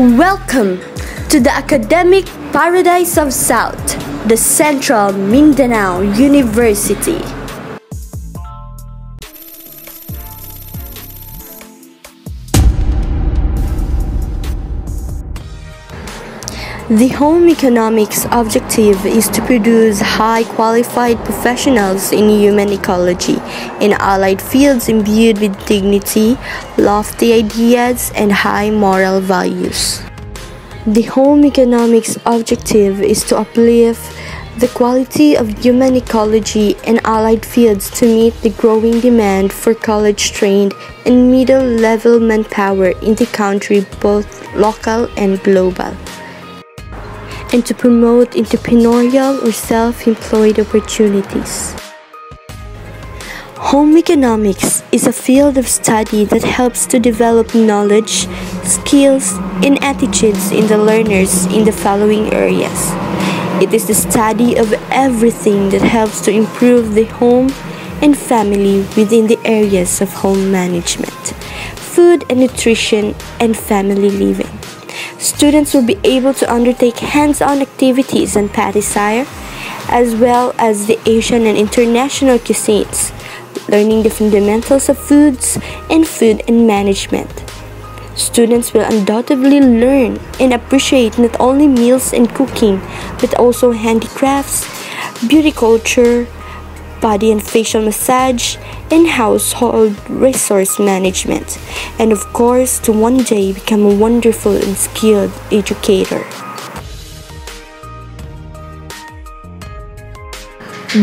Welcome to the academic paradise of South, the Central Mindanao University. The home economics objective is to produce high qualified professionals in human ecology in allied fields imbued with dignity, lofty ideas, and high moral values. The home economics objective is to uplift the quality of human ecology and allied fields to meet the growing demand for college trained and middle level manpower in the country, both local and global and to promote entrepreneurial or self employed opportunities. Home economics is a field of study that helps to develop knowledge, skills, and attitudes in the learners in the following areas. It is the study of everything that helps to improve the home and family within the areas of home management, food and nutrition, and family living. Students will be able to undertake hands-on activities on patisserie, as well as the Asian and international cuisines, learning the fundamentals of foods and food and management. Students will undoubtedly learn and appreciate not only meals and cooking, but also handicrafts, beauty culture, body and facial massage, and household resource management, and of course, to one day become a wonderful and skilled educator.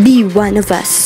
Be one of us.